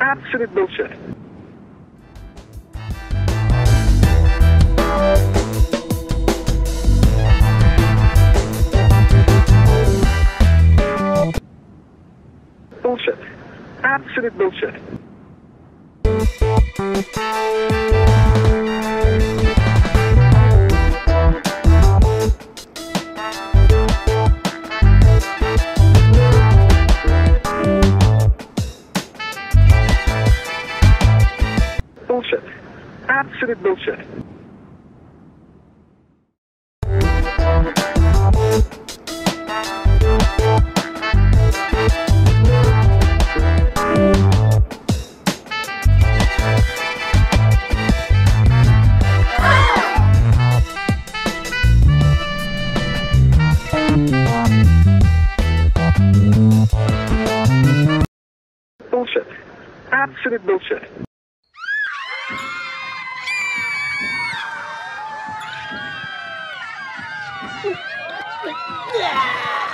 Absolute bullshit. Bullshit. Absolute bullshit. Bullshit. Absolute bullshit. Bullshit. Absolute bullshit. Yeah!